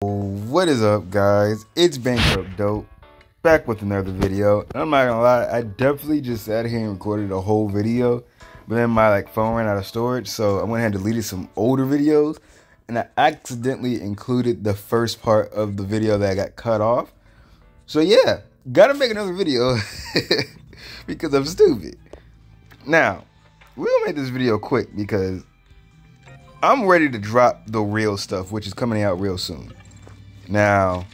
What is up, guys? It's Bankrupt Dope back with another video. I'm not gonna lie, I definitely just sat here and recorded a whole video, but then my like phone ran out of storage, so I went ahead and deleted some older videos, and I accidentally included the first part of the video that got cut off. So yeah, gotta make another video because I'm stupid. Now, we'll make this video quick because I'm ready to drop the real stuff, which is coming out real soon. Now,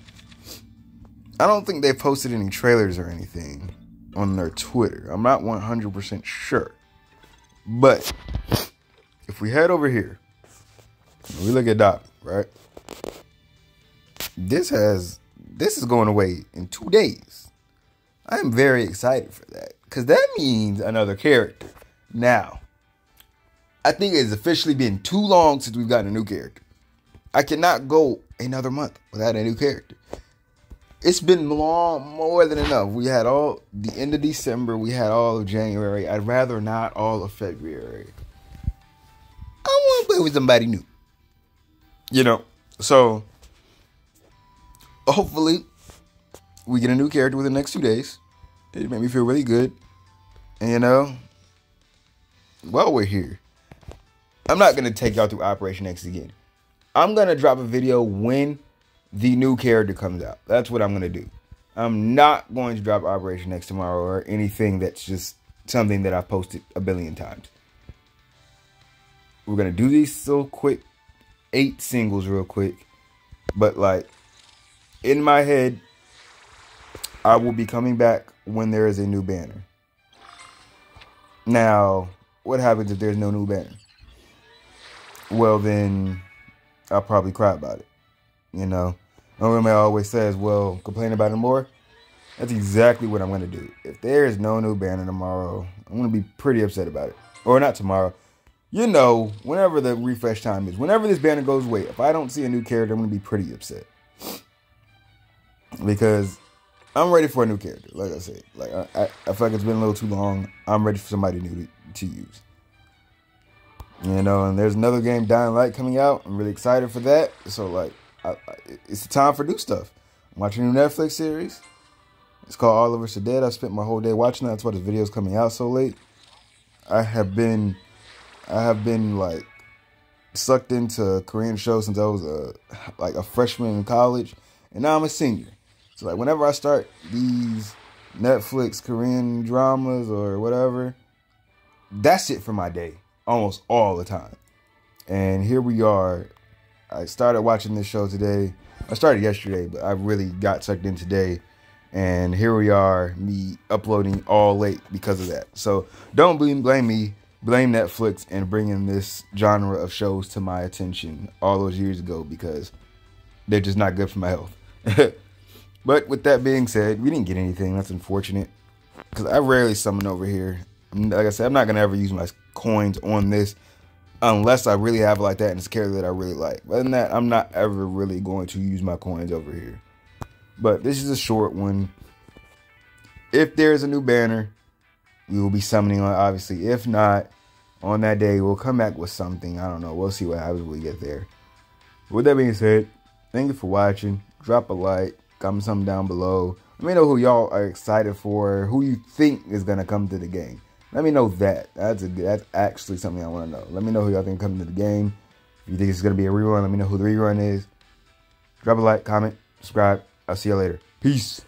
I don't think they posted any trailers or anything on their Twitter. I'm not 100% sure. But if we head over here, we look at Doc, right? This has this is going away in 2 days. I am very excited for that cuz that means another character. Now, I think it's officially been too long since we've gotten a new character. I cannot go another month without a new character. It's been long, more than enough. We had all the end of December. We had all of January. I'd rather not all of February. I want to play with somebody new. You know, so hopefully we get a new character within the next two days. It made me feel really good. And you know, while we're here, I'm not gonna take y'all through Operation X again. I'm gonna drop a video when the new character comes out. That's what I'm gonna do. I'm not going to drop Operation X tomorrow or anything that's just something that I've posted a billion times. We're gonna do these so quick, eight singles real quick. But like in my head, I will be coming back when there is a new banner. Now, what happens if there's no new banner? Well then I'll probably cry about it. You know, my always says, "Well, complain about it more." That's exactly what I'm going to do. If there is no new banner tomorrow, I'm going to be pretty upset about it. Or not tomorrow. You know, whenever the refresh time is, whenever this banner goes away, if I don't see a new character, I'm going to be pretty upset. Because I'm ready for a new character. Like I said, like I, I, I feel like it's been a little too long. I'm ready for somebody new to, to use. You know, and there's another game, Dying Light, coming out. I'm really excited for that. So, like, I, I, it's the time for new stuff. I'm watching a new Netflix series. It's called All of Us Are Dead. I spent my whole day watching that. That's why this video's coming out so late. I have been, I have been like sucked into Korean shows since I was a like a freshman in college, and now I'm a senior. So like whenever I start these Netflix Korean dramas or whatever, that's it for my day almost all the time. And here we are. I started watching this show today. I started yesterday, but I really got sucked in today. And here we are, me uploading all late because of that. So don't blame, blame me, blame Netflix and bringing this genre of shows to my attention all those years ago because they're just not good for my health. but with that being said, we didn't get anything. That's unfortunate because I rarely summon over here. Like I said, I'm not gonna ever use my coins on this unless I really have like that and it's a character that I really like. Other than that, I'm not ever really going to use my coins over here. But this is a short one. If there's a new banner, we will be summoning on obviously. If not, on that day, we'll come back with something. I don't know. We'll see what happens when we get there. With that being said, thank you for watching. Drop a like, comment something down below. Let me know who y'all are excited for, who you think is gonna come to the game. Let me know that. That's a that's actually something I want to know. Let me know who y'all think coming to the game. If you think it's gonna be a rerun, let me know who the rerun is. Drop a like, comment, subscribe. I'll see you later. Peace.